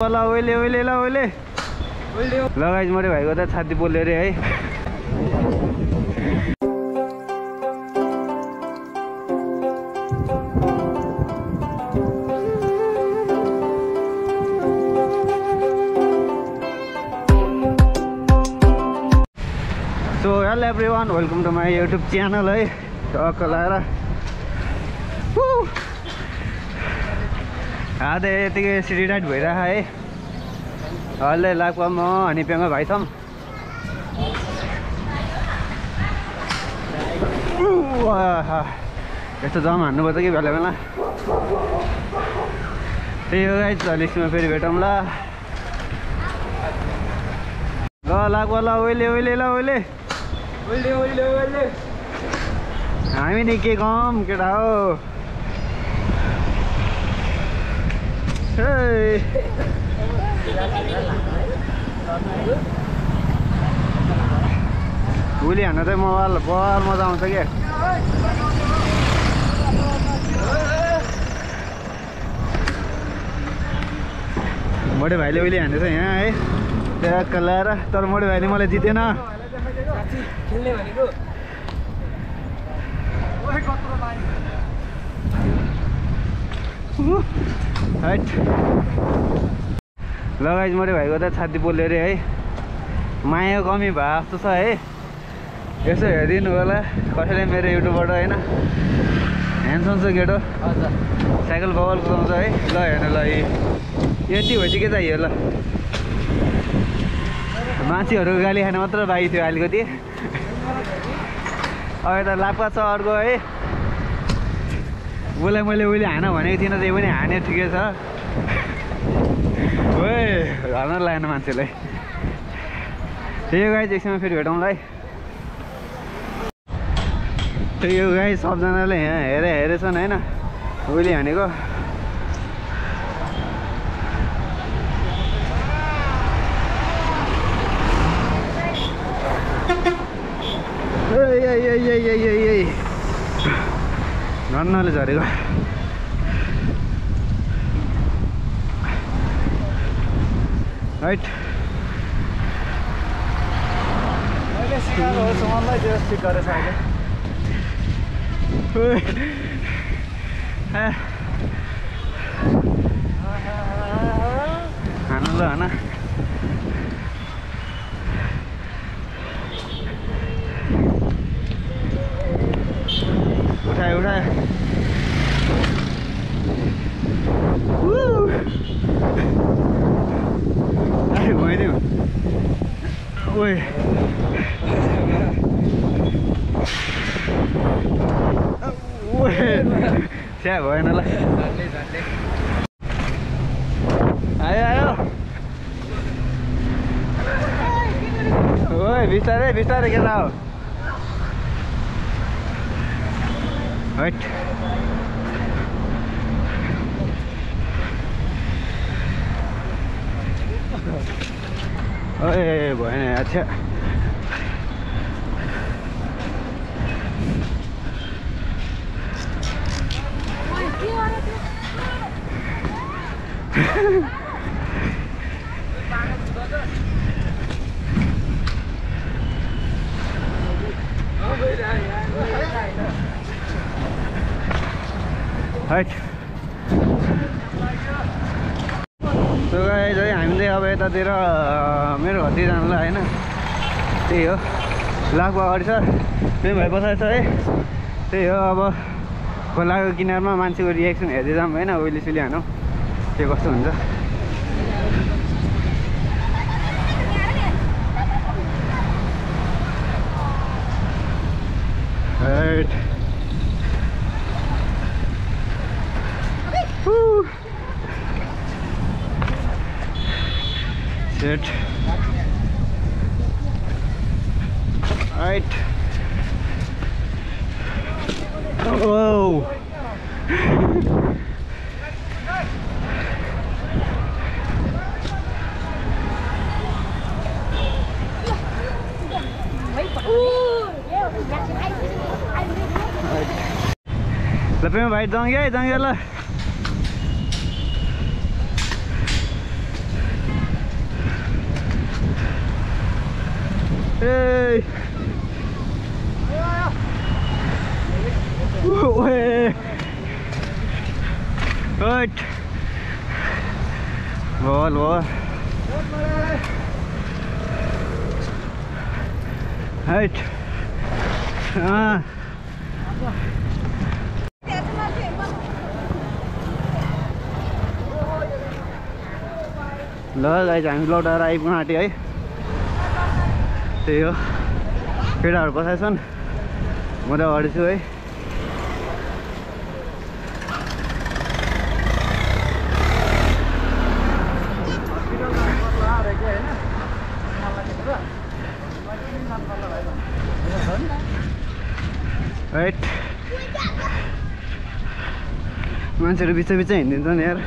ल ओइले ओइले ल ओइले। लगाइज मरे भाइको त छाती पोल्यो अरे है। So hello everyone welcome to my YouTube channel है। टक्क लगाएर हात यतिकै सिडी राइड भइरहेको है। अहिले लाग्पा म अनि पेमा भाइ आहा। यस्तो जम हान्नुपर्छ कि बेला बेला। त्यही हो गाई चलिसमा फेरि भेटौँ ल। ल लाग्छ ल ओइले ओइले ल ओइले। हामी नि के गम केटा हो। भोलि हान्न चाहिँ मोबाइल बर मजा आउँछ क्या मोडे भाइले उहिले हान्दैछ यहाँ है। ट्याक्क ल्याएर तर मोडे भाइले मलाई जितेन। भनेको हाइट लगाइज मोडे भाइको त छाती पोल्यो अरे है। माया कमी भए जस्तो छ है। यसो हेरिदिनु होला। कसैले मेरो युट्युबबाट होइन। ह्यान्डसम छ केटो। हजुर। साइकल बबल कुदाउँछ है। ल हेर्नु ल यी यति भएपछि के चाहियो ल। मान्छेहरूको गाली खान मात्र बाँकी थियो अलिकति अब यता लाप्पा छ अर्को है। उसलाई मैले उहिले हान भनेको थिइनँ त्यही पनि हाने ठिकै छ। ओए हाल्न लागेन मान्छेलाई। त्यही हो गाई एकछिनमा फेरि भेटौँला है। त्यही हो गाई सबजनाले यहाँ हेरे हेरेछन् होइन उहिले हानेको नन्नले झरेको। राइट खानु ल होइन भइदियो ओए ओए स्या भएन ल झन्डै झन्डै आयो आयो ओए बिस्तारै बिस्तारै केटा हो हैट ओए भएन अच्छा हैट सो अब यतातिर मेरो घरतिर जानलाई होइन? त्यही हो। लाखको अगाडि छ। त्यही भए पछाडि छ है? त्यही हो अब खोलाको किनारमा मान्छेको रियाक्सन हेर्दै जाऊँ होइन? उहिले सुली हानौँ। के कस्तो हुन्छ? Right. Shit. Right. Whoa. ल पेमा भाइ जङ्गे है जङ्गे ए ओए हट बोल बोल हट हाँ ल गाई हामी लौटाएर आइपुग्न आँट्यो है त्यही हो केटाहरू कसै छन् म त अगाडि छु है राइट मान्छेहरू बिच बिच हिँडिदिन्छ नि यार